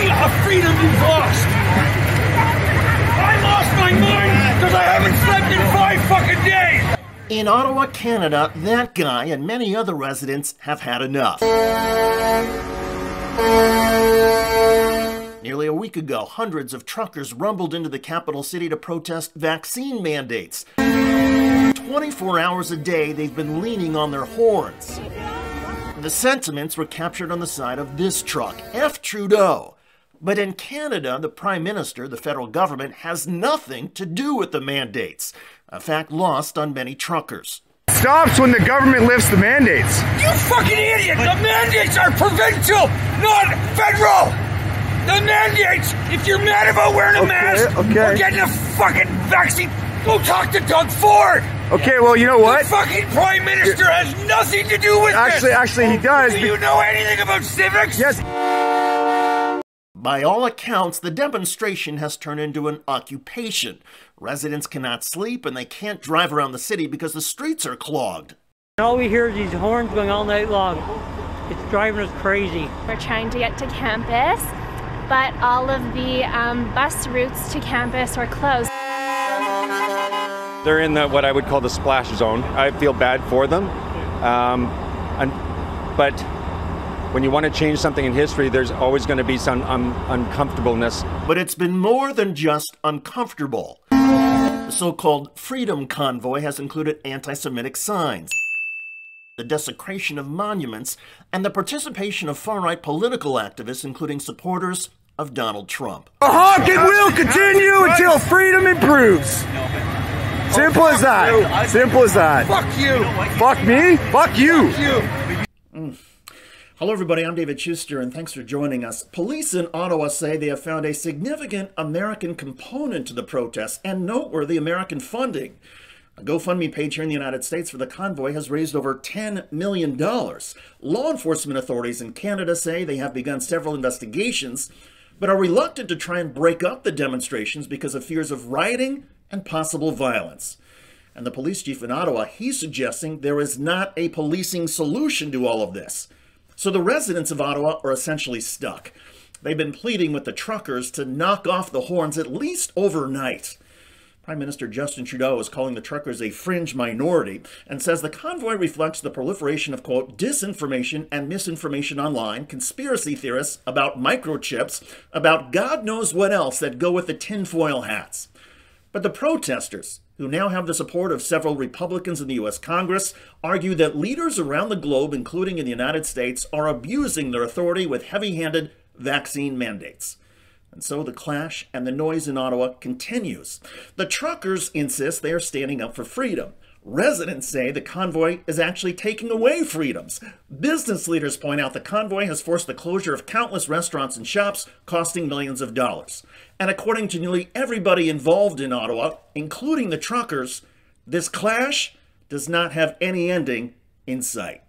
me a freedom you've lost. I lost my mind because I haven't slept in five fucking days. In Ottawa, Canada, that guy and many other residents have had enough. Nearly a week ago, hundreds of truckers rumbled into the capital city to protest vaccine mandates. 24 hours a day, they've been leaning on their horns. The sentiments were captured on the side of this truck, F. Trudeau. But in Canada, the Prime Minister, the federal government, has nothing to do with the mandates, a fact lost on many truckers. Stops when the government lifts the mandates. You fucking idiot! The mandates are provincial, not federal! The mandates, if you're mad about wearing a Okay, mask okay. or getting a fucking vaccine, go talk to Doug Ford! Okay, well, you know what? The fucking Prime Minister has nothing to do with Actually, this! actually, he does. Do you know anything about civics? Yes. By all accounts, the demonstration has turned into an occupation. Residents cannot sleep and they can't drive around the city because the streets are clogged. All we hear is these horns going all night long. It's driving us crazy. We're trying to get to campus, but all of the um, bus routes to campus are closed. They're in the what I would call the splash zone. I feel bad for them, um, and, but when you want to change something in history, there's always going to be some un- uncomfortableness. But it's been more than just uncomfortable. The so called Freedom Convoy has included anti Semitic signs, the desecration of monuments, and the participation of far right political activists, including supporters of Donald Trump. The honking will continue until freedom improves. Simple as that. Simple as that. Fuck you! Fuck me? Fuck you. You! Hello, everybody. I'm David Shuster, and thanks for joining us. Police in Ottawa say they have found a significant American component to the protests and noteworthy American funding. A GoFundMe page here in the United States for the convoy has raised over $10 million. Law enforcement authorities in Canada say they have begun several investigations, but are reluctant to try and break up the demonstrations because of fears of rioting and possible violence. And the police chief in Ottawa, he's suggesting there is not a policing solution to all of this. So the residents of Ottawa are essentially stuck. They've been pleading with the truckers to knock off the horns at least overnight. Prime Minister Justin Trudeau is calling the truckers a fringe minority and says the convoy reflects the proliferation of, quote, disinformation and misinformation online, conspiracy theorists about microchips, about God knows what else that go with the tinfoil hats. But the protesters, who now have the support of several Republicans in the U.S. Congress, argue that leaders around the globe, including in the United States, are abusing their authority with heavy handed vaccine mandates. And so the clash and the noise in Ottawa continues. The truckers insist they are standing up for freedom. Residents say the convoy is actually taking away freedoms. Business leaders point out the convoy has forced the closure of countless restaurants and shops, costing millions of dollars. And according to nearly everybody involved in Ottawa, including the truckers, this clash does not have any ending in sight.